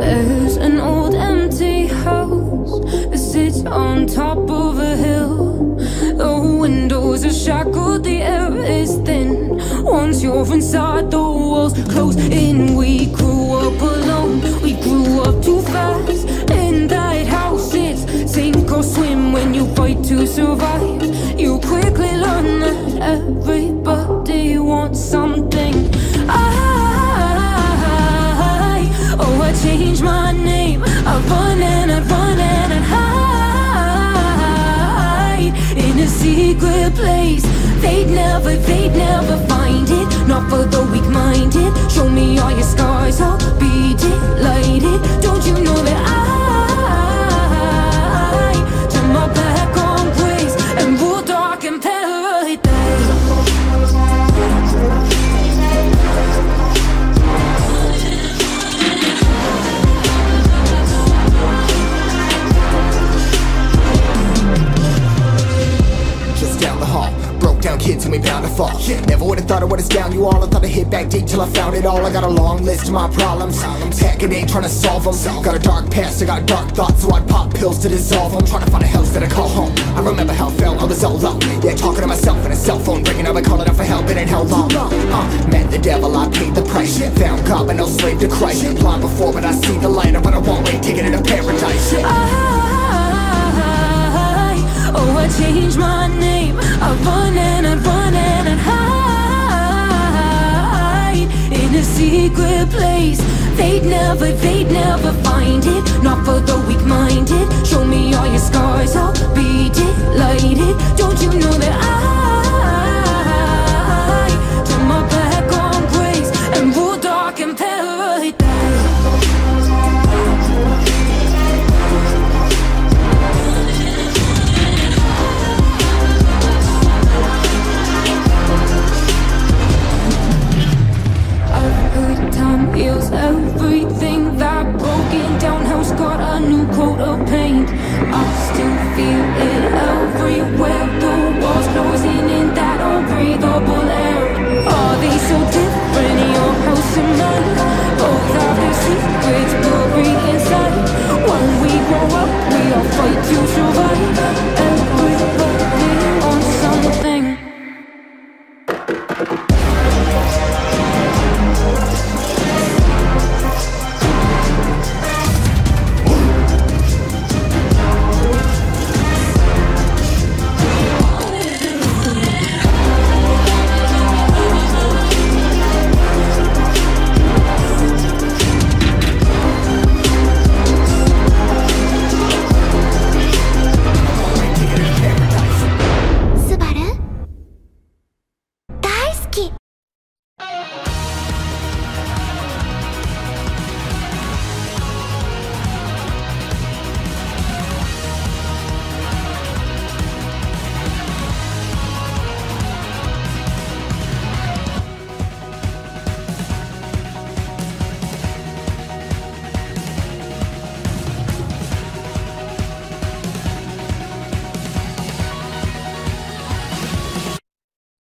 There's an old empty house that sits on top of a hill. The windows are shackled, the air is thin. Once you're inside, the walls close in. We secret place. They'd never, they'd never find it. Not for the weak-minded. Show me kids and we bound to fall. Never would've thought I would've down you all. I thought I hit back deep till I found it all. I got a long list of my problems. Packing ain't trying to solve them. Got a dark past, I got dark thoughts, so I pop pills to dissolve them. Trying to find a house that I call home. I remember how I felt, I was all alone. Yeah, talking to myself in a cell phone, ringing up and calling out for help. It ain't how long. Uh, met the devil, I paid the price. Found God, but no slave to Christ. Blind before, but I see the light. But I won't wait, taking it to paradise. I, oh, I changed my name. Never, they'd never find it. Not for the grow up, we all fight to survive.